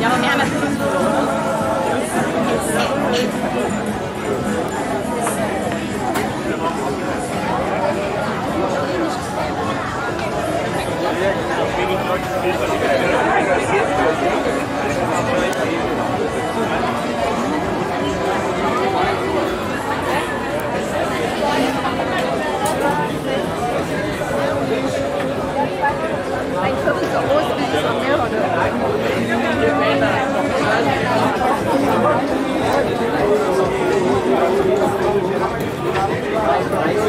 Ja, men vi har right?